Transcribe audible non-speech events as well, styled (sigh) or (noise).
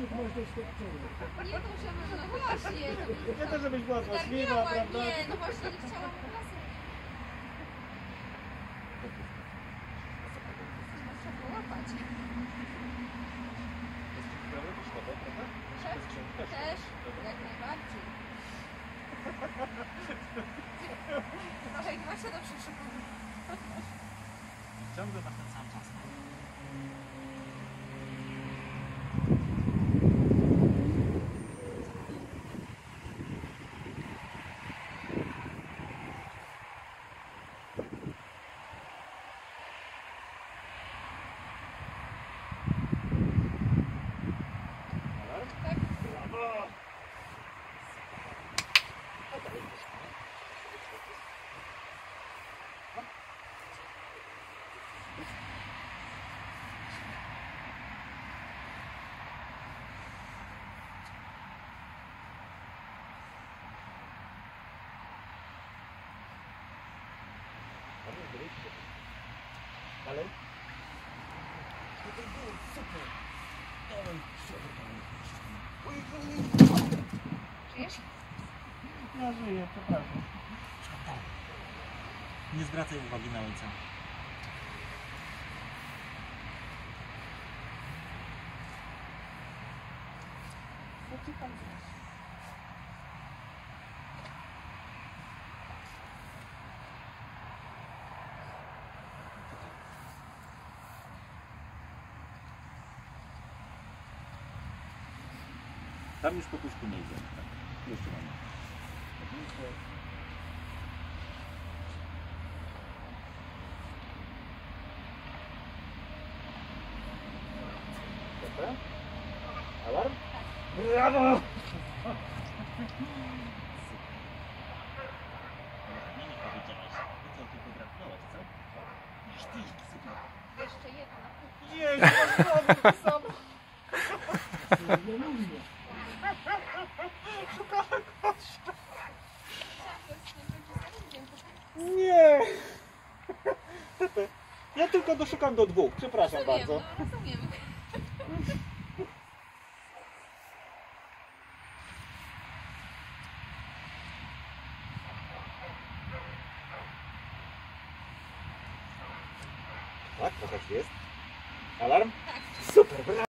Nie to, żeby, no właśnie. Nie to, żebyś była Tak złośliwa, miała, prawda? nie, no właśnie nie chciałam. Muszę połapać. Też, też, jak najbardziej. Trochę ich właśnie do. Ciągle na ten sam czas. Dalej. Super. Dalej. Czujesz? Ja żyję, przepraszam. Nie zwracaj uwagi na ojca. Co ci tam zrobisz? Tam już po puszku nie idzie. Tak. Jeszcze mamy. Dobra. Alarm? Brawo! Jeszcze jedna. Jeźdź, masz (laughs) Ja tylko doszukam do dwóch, przepraszam Rozumiem, bardzo. no rozumiem. Tak, pokaż jest. Alarm? Super, brawo.